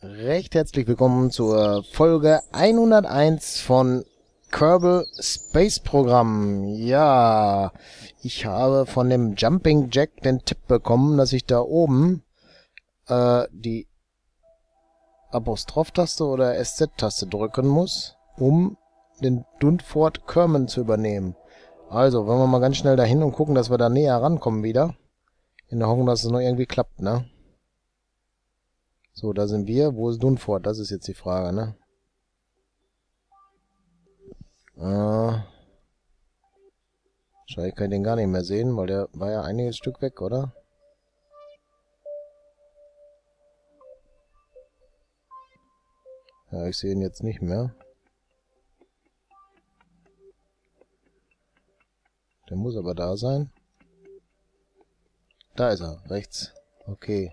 recht herzlich willkommen zur Folge 101 von Kerbal Space Programm. Ja, ich habe von dem Jumping Jack den Tipp bekommen, dass ich da oben äh, die Apostroph-Taste oder SZ-Taste drücken muss, um den Dunford Kerman zu übernehmen. Also, wollen wir mal ganz schnell dahin und gucken, dass wir da näher rankommen wieder. In der Hoffnung, dass es noch irgendwie klappt, ne? So, da sind wir. Wo ist Dunford? Das ist jetzt die Frage, ne? Äh, wahrscheinlich kann ich den gar nicht mehr sehen, weil der war ja einiges Stück weg, oder? Ja, ich sehe ihn jetzt nicht mehr. Der muss aber da sein. Da ist er, rechts. Okay.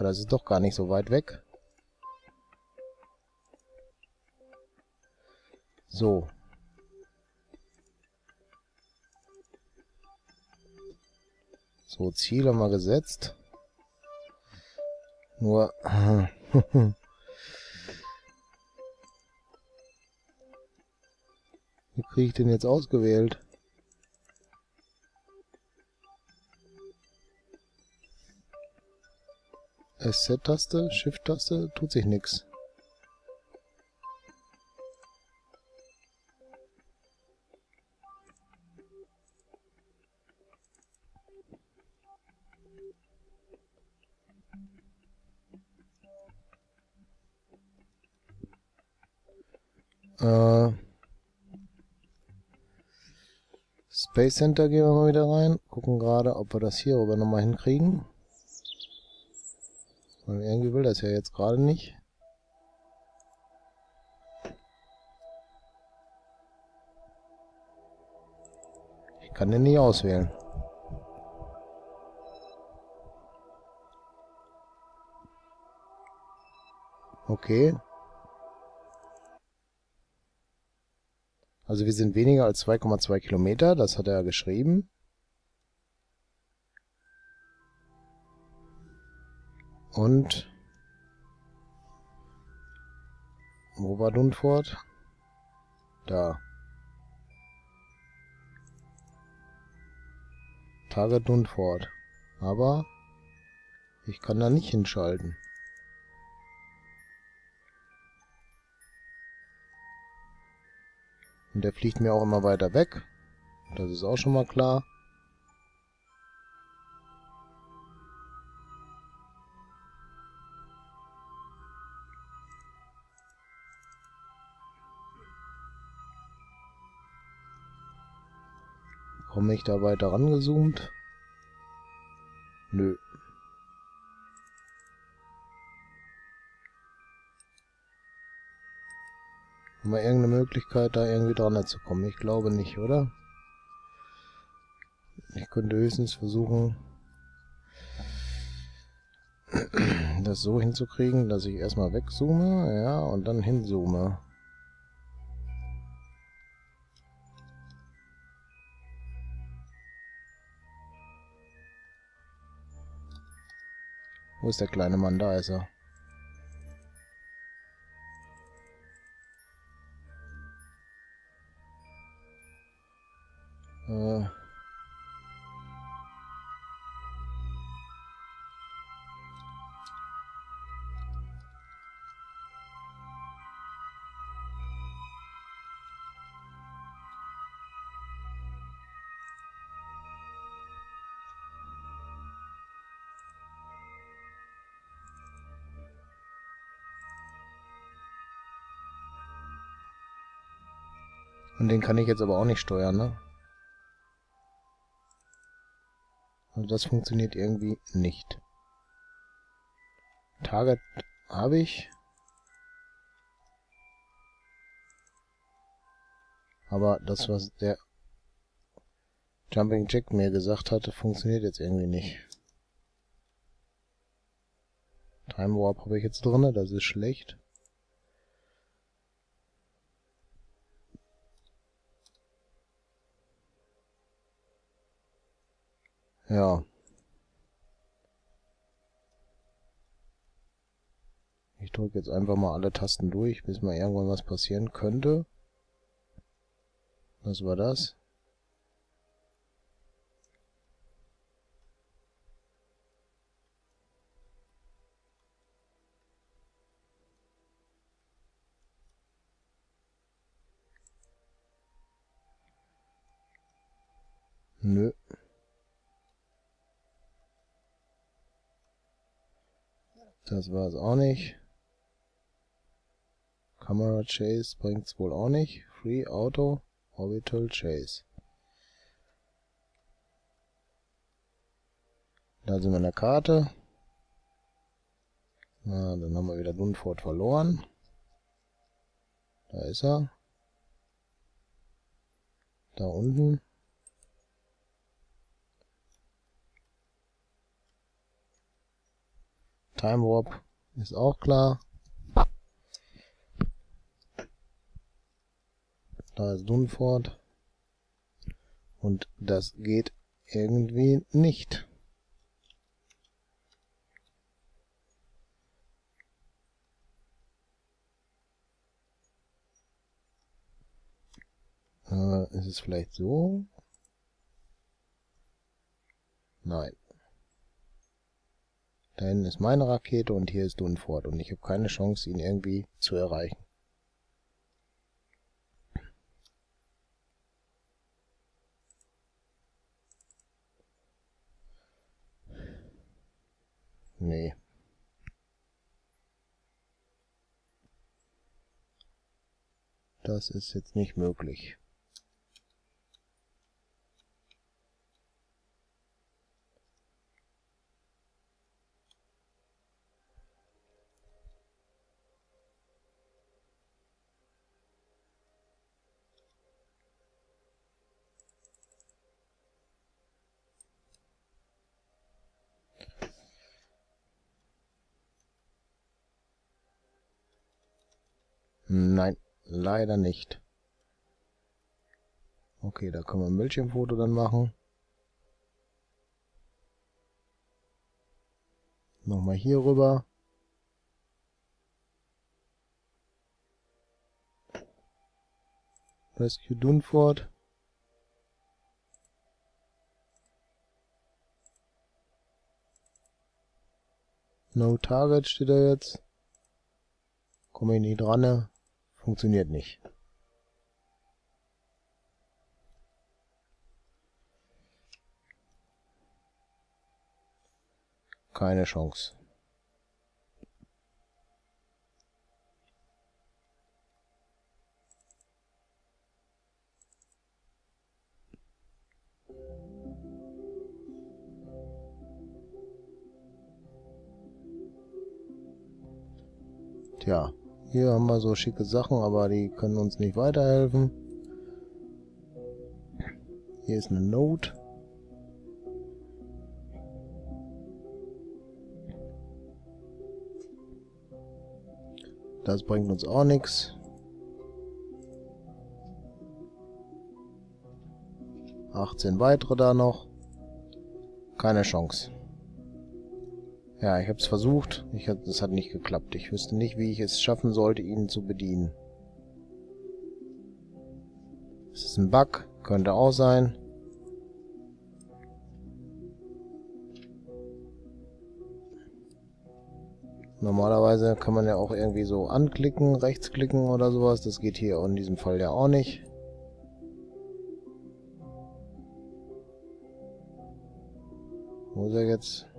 Aber das ist doch gar nicht so weit weg. So. So, Ziel haben wir gesetzt. Nur... Wie kriege ich den jetzt ausgewählt? SZ-Taste, Shift-Taste, tut sich nichts. Äh, Space Center gehen wir mal wieder rein. Gucken gerade, ob wir das hier rüber nochmal hinkriegen. Weil irgendwie will das ja jetzt gerade nicht. Ich kann den nicht auswählen. Okay. Also wir sind weniger als 2,2 Kilometer, das hat er geschrieben. Und wo war Dunford? Da. Target Dunford. Aber ich kann da nicht hinschalten. Und der fliegt mir auch immer weiter weg. Das ist auch schon mal klar. Komme ich da weiter rangezoomt? Nö. Haben wir irgendeine Möglichkeit, da irgendwie dran zu kommen? Ich glaube nicht, oder? Ich könnte höchstens versuchen, das so hinzukriegen, dass ich erstmal wegzoome, ja, und dann hinzoome. Wo ist der kleine Mann? Da ist er. Äh. Und den kann ich jetzt aber auch nicht steuern, ne? Also das funktioniert irgendwie nicht. Target habe ich. Aber das, was der Jumping Jack mir gesagt hatte, funktioniert jetzt irgendwie nicht. Time Warp habe ich jetzt drin, das ist schlecht. Ja. drücke jetzt einfach mal alle Tasten durch, bis mal irgendwann was passieren könnte. Was war das? Nö. Das war es auch nicht. Camera Chase bringt's wohl auch nicht. Free Auto Orbital Chase. Da sind wir in der Karte. Na, dann haben wir wieder Dunford verloren. Da ist er. Da unten. Time Warp ist auch klar. Da ist Dunford. Und das geht irgendwie nicht. Äh, ist es vielleicht so? Nein. Da hinten ist meine Rakete und hier ist Dunford und ich habe keine Chance, ihn irgendwie zu erreichen. Nee. Das ist jetzt nicht möglich. Nein, leider nicht. Okay, da können wir ein Bildschirmfoto dann machen. Nochmal hier rüber. Rescue Dunford. No Target steht da jetzt. Komme ich nicht dran. Ne? Funktioniert nicht. Keine Chance. Tja. Hier haben wir so schicke Sachen, aber die können uns nicht weiterhelfen. Hier ist eine Note. Das bringt uns auch nichts. Achtzehn weitere da noch. Keine Chance. Ja, ich habe es versucht. Ich hab, das hat nicht geklappt. Ich wüsste nicht, wie ich es schaffen sollte, ihn zu bedienen. Es ist ein Bug. Könnte auch sein. Normalerweise kann man ja auch irgendwie so anklicken, rechtsklicken oder sowas. Das geht hier in diesem Fall ja auch nicht. Wo ist er jetzt?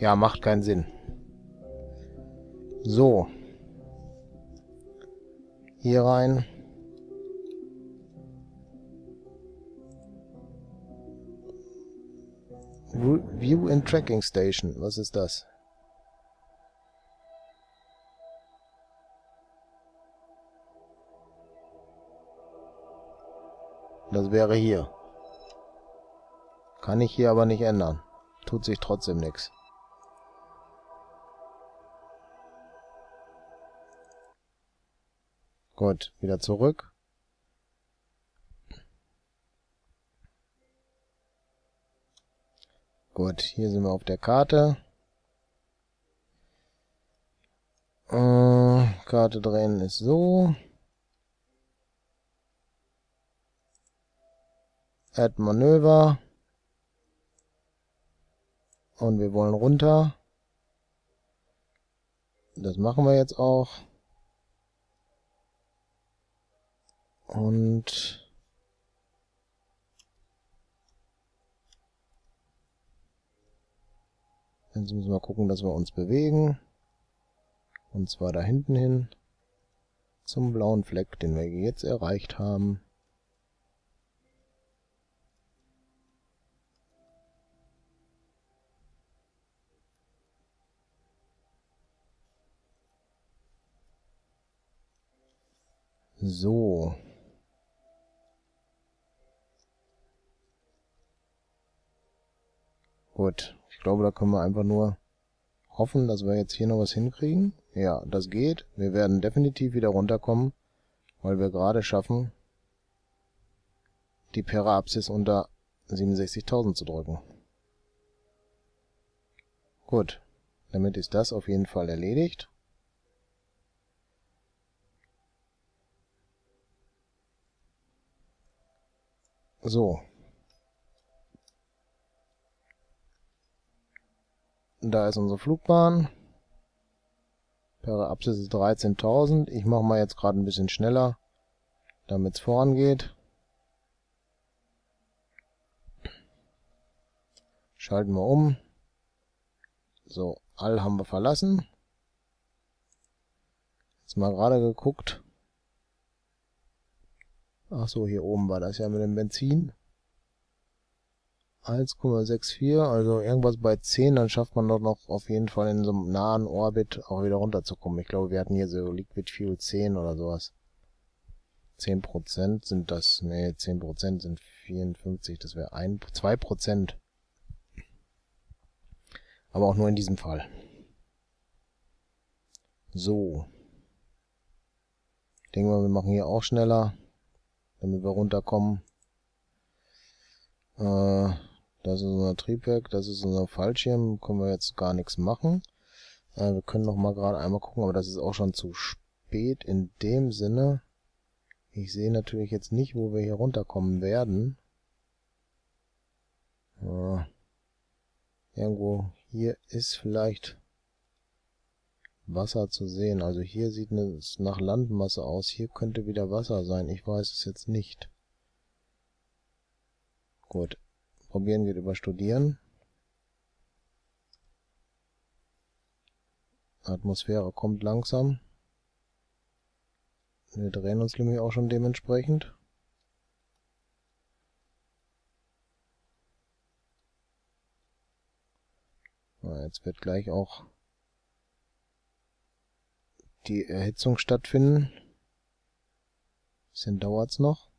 Ja, macht keinen Sinn. So. Hier rein. View and Tracking Station. Was ist das? Das wäre hier. Kann ich hier aber nicht ändern. Tut sich trotzdem nichts. Gut, wieder zurück. Gut, hier sind wir auf der Karte. Äh, Karte drehen ist so. Add Manöver. Und wir wollen runter. Das machen wir jetzt auch. Und jetzt müssen wir gucken, dass wir uns bewegen. Und zwar da hinten hin zum blauen Fleck, den wir jetzt erreicht haben. So. Gut, ich glaube, da können wir einfach nur hoffen, dass wir jetzt hier noch was hinkriegen. Ja, das geht. Wir werden definitiv wieder runterkommen, weil wir gerade schaffen, die Pera-Apsis unter 67.000 zu drücken. Gut, damit ist das auf jeden Fall erledigt. So. Da ist unsere Flugbahn. Periapsis ist 13.000. Ich mache mal jetzt gerade ein bisschen schneller, damit es vorangeht. Schalten wir um. So, all haben wir verlassen. Jetzt mal gerade geguckt. Ach so, hier oben war das ja mit dem Benzin. 1,64, also irgendwas bei 10, dann schafft man doch noch auf jeden Fall in so einem nahen Orbit auch wieder runterzukommen. Ich glaube, wir hatten hier so Liquid Fuel 10 oder sowas. 10% sind das, nee, 10% sind 54, das wäre 2%. Aber auch nur in diesem Fall. So. Ich denke mal, wir machen hier auch schneller damit wir runterkommen. Äh, das ist unser Triebwerk, das ist unser Fallschirm, können wir jetzt gar nichts machen. Äh, wir können noch mal gerade einmal gucken, aber das ist auch schon zu spät in dem Sinne. Ich sehe natürlich jetzt nicht, wo wir hier runterkommen werden. Äh, irgendwo hier ist vielleicht Wasser zu sehen. Also hier sieht es nach Landmasse aus. Hier könnte wieder Wasser sein. Ich weiß es jetzt nicht. Gut. Probieren geht über Studieren. Atmosphäre kommt langsam. Wir drehen uns nämlich auch schon dementsprechend. Jetzt wird gleich auch die Erhitzung stattfinden. Bisschen dauert's noch.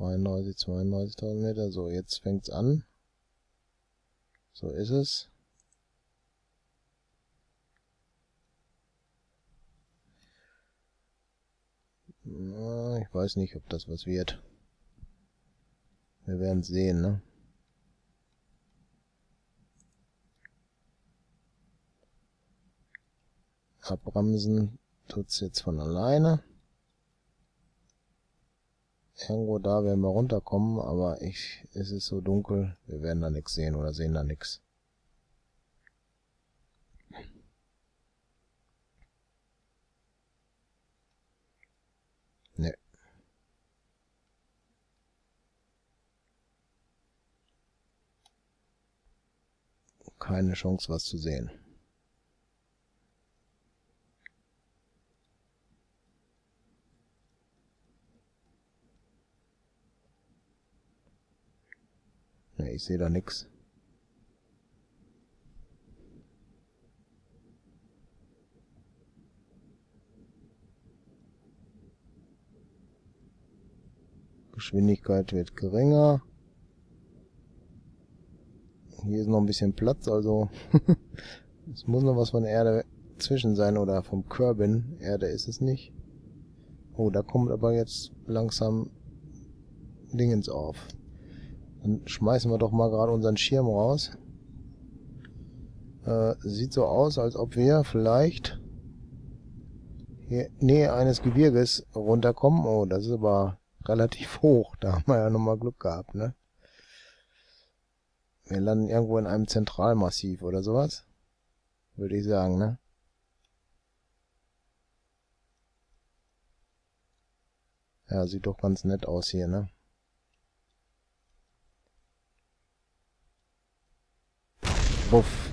Dreiundneunzig, zweiundneunzigtausend Meter. So, jetzt fängt's an. So ist es. ich weiß nicht, ob das was wird. Wir werden sehen, ne? Abbremsen tut's jetzt von alleine. Irgendwo da werden wir runterkommen, aber ich, es ist so dunkel, wir werden da nichts sehen oder sehen da nichts. Ne. Keine Chance, was zu sehen. Ne, ich sehe da nix. Geschwindigkeit wird geringer. Hier ist noch ein bisschen Platz, also es muss noch was von der Erde zwischen sein oder vom Kerbin. Erde ist es nicht. Oh, da kommt aber jetzt langsam Dingens auf. Dann schmeißen wir doch mal gerade unseren Schirm raus. Äh, sieht so aus, als ob wir vielleicht hier Nähe eines Gebirges runterkommen. Oh, das ist aber relativ hoch. Da haben wir ja nochmal Glück gehabt, ne? Wir landen irgendwo in einem Zentralmassiv oder sowas. Würde ich sagen, ne? Ja, sieht doch ganz nett aus hier, ne? Buff.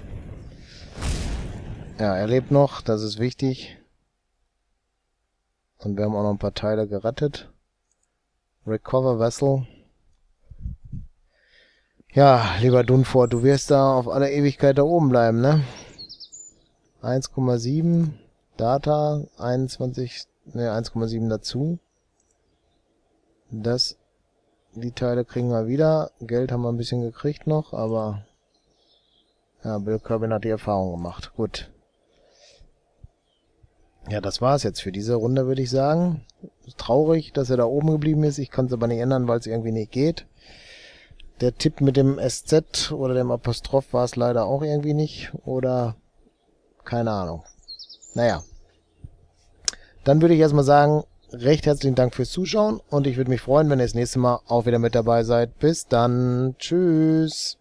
Ja, er lebt noch, das ist wichtig. Und wir haben auch noch ein paar Teile gerettet. Recover Vessel. Ja, lieber Dunfort, du wirst da auf alle Ewigkeit da oben bleiben, ne? 1,7 Data, 21, ne, 1,7 dazu. Das, die Teile kriegen wir wieder. Geld haben wir ein bisschen gekriegt noch, aber ja, Bill Corbin hat die Erfahrung gemacht. Gut. Ja, das war's jetzt für diese Runde, würde ich sagen. Traurig, dass er da oben geblieben ist. Ich kann es aber nicht ändern, weil es irgendwie nicht geht. Der Tipp mit dem SZ oder dem Apostroph war es leider auch irgendwie nicht. Oder keine Ahnung. Naja. Dann würde ich erstmal sagen, recht herzlichen Dank fürs Zuschauen und ich würde mich freuen, wenn ihr das nächste Mal auch wieder mit dabei seid. Bis dann. Tschüss.